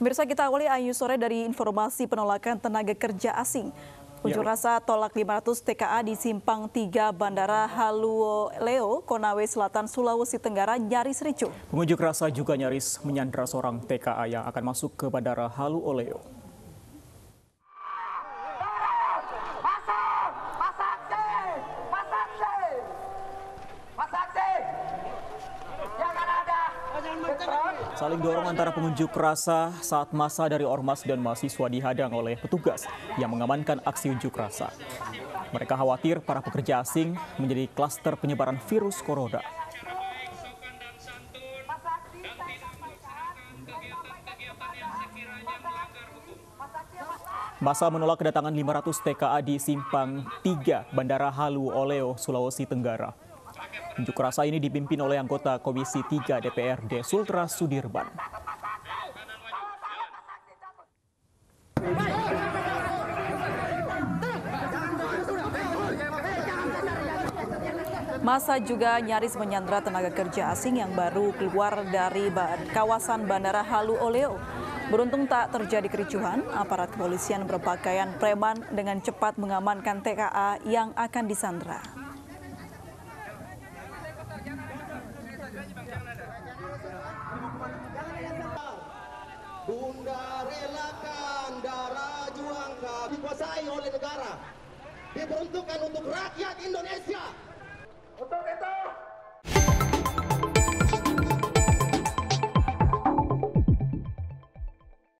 Pemirsa kita awali Ayu sore dari informasi penolakan tenaga kerja asing. Unjuk Ya. rasa tolak 500 TKA di Simpang 3 Bandara Haluo Leo, Konawe Selatan, Sulawesi Tenggara nyaris ricuh. Pengunjuk rasa juga nyaris menyandra seorang TKA yang akan masuk ke Bandara Halu Oleo. Saling dorong antara pengunjuk rasa saat masa dari ormas dan mahasiswa dihadang oleh petugas yang mengamankan aksi unjuk rasa. Mereka khawatir para pekerja asing menjadi klaster penyebaran virus corona. Masa menolak kedatangan 500 TKA di Simpang 3 Bandara Halu Oleo, Sulawesi Tenggara. Unjuk rasa ini dipimpin oleh anggota Komisi 3 DPRD Sultra Sudirman. Masa juga nyaris menyandra tenaga kerja asing yang baru keluar dari kawasan Bandara Halu Oleo. Beruntung tak terjadi kericuhan, aparat kepolisian berpakaian preman dengan cepat mengamankan TKA yang akan disandra. Bunda relakan darah juangkan dikuasai oleh negara. Diperuntukkan untuk rakyat Indonesia. Untuk itu,